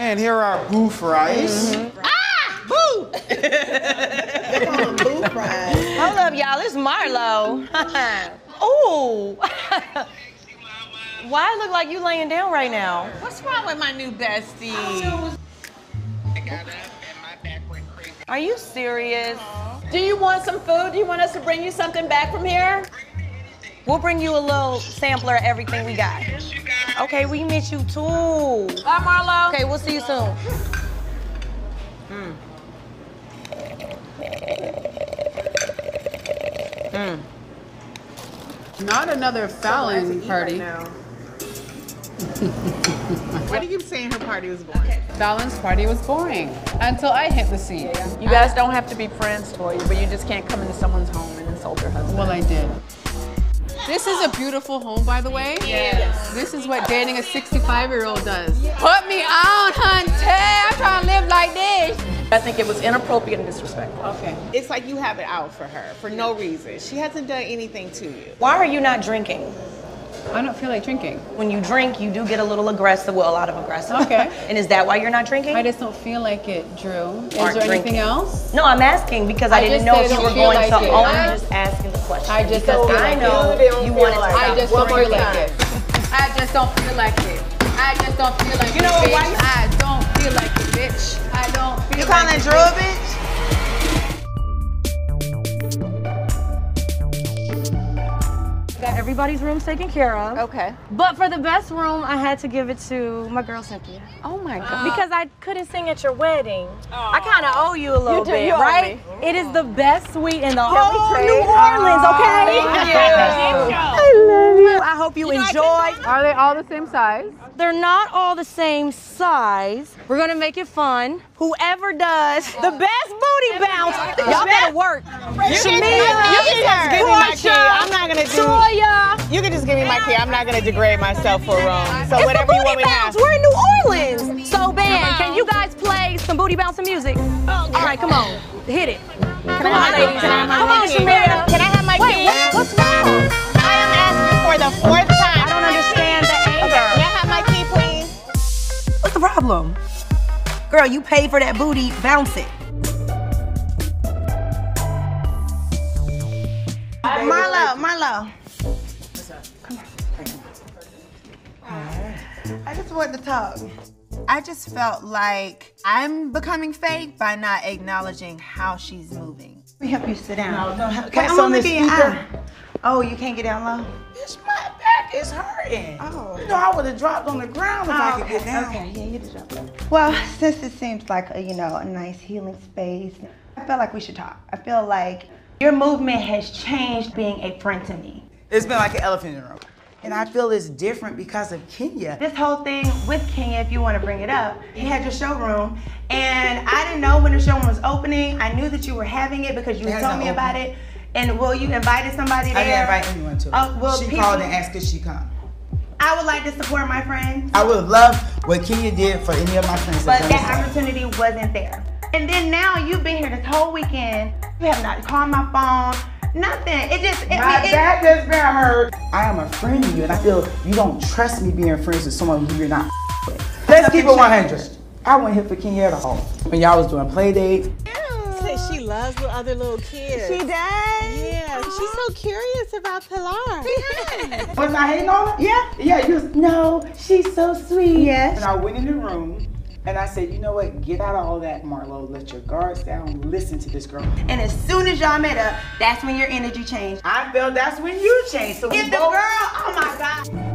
And here are our boo fries. Ah! Boo! boo fries. Hold up, y'all. It's Marlo. Ooh. Why it look like you laying down right now? What's wrong with my new bestie? Are you serious? Do you want some food? Do you want us to bring you something back from here? We'll bring you a little sampler of everything we got. Okay, we miss you too. Bye, Marlo. Okay, we'll see you soon. Mm. Not another Falynn party. Why do you keep saying her party was boring? Falynn's party was boring until I hit the scene. You guys don't have to be friends for you, but you just can't come into someone's home and insult your husband. Well, I did. This is a beautiful home, by the way. Yes. This is what dating a 65 year old does. Put me on, hunty. I'm trying to live like this. I think it was inappropriate and disrespectful. Okay. It's like you have it out for her for no reason. She hasn't done anything to you. Why are you not drinking? I don't feel like drinking. When you drink, you do get a little aggressive. Well, a lot of aggressive. Okay. and is that why you're not drinking? I just don't feel like it, Drew. Is Aren't there anything else? No, I'm asking because I, I didn't know if you were going like to it. only I- just asking the question. I just don't feel I like know it. you wanted to I just don't feel like it. I just don't feel like it. I just don't feel like You it. know bitch. why you- I don't feel like it, bitch. I don't feel You like calling it. Drew a bitch? Everybody's rooms taken care of. Okay. But for the best room, I had to give it to my girl Cynthia. Oh my uh, God. Because I couldn't sing at your wedding. I kind of owe you a little do, bit, you owe right? me. It is the best suite in the whole trade? New Orleans, okay? Thank you. I love you. I hope you enjoy. Are they all the same size? They're not all the same size. We're gonna make it fun. Whoever does the best booty bounce, y'all better work. You can, you can just give You can just give me my key. I'm not gonna degrade myself for a room. So It's whatever the you booty want me to bounce. have. We're in New Orleans. So band, can you guys play some booty bouncing music? All right, come on, hit it. Can Come on, ladies. I have my Come on, key? Shamira. Can I have my Wait, key? what- what's wrong? I am asking for the fourth time. I don't understand the anger. Can anger. I have my key, please? What's the problem? Girl, you paid for that booty, bounce it. Marlo, Marlo. I just wanted to talk. I just felt like I'm becoming fake by not acknowledging how she's moving. Let me help you sit down. No, no, Okay, I'm on only the being speaker. Oh, you can't get down low? Bitch, my back is hurting. Oh. You know, I would have dropped on the ground if I oh, could get down. Okay, yeah, you just drop Well, since it seems like a, you know a nice healing space, I feel like we should talk. I feel like your movement has changed being a friend to me. It's been like an elephant in the room. And I feel it's different because of Kenya. This whole thing with Kenya, if you want to bring it up, you had your showroom, and I didn't know when the showroom was opening. I knew that you were having it because you It told me about it. And well, you invited somebody there. I didn't invite anyone to it. Oh, well, she people- called and asked if she come. I would like to support my friends. I would love what Kenya did for any of my friends. But that opportunity wasn't there. And then now you've been here this whole weekend. You have not called my phone. Nothing. It just. It, My it, back has been hurt. I am a friend to you, and I feel you don't trust me being friends with someone who you're not with. Let's keep it 100. I went here for Kenya at all. When y'all was doing play dates, she loves the other little kids. She does. Yeah, she's so curious about Pilar. was I hating on her? Yeah. Yeah, you was, no, she's so sweet. Yes. And I went in the room, and I said, you know what? Get out of all that, Marlo. Let your guards down. Listen to this girl. And as soon as y'all met up, that's when your energy changed. I feel that's when you changed. So If the girl, oh my God.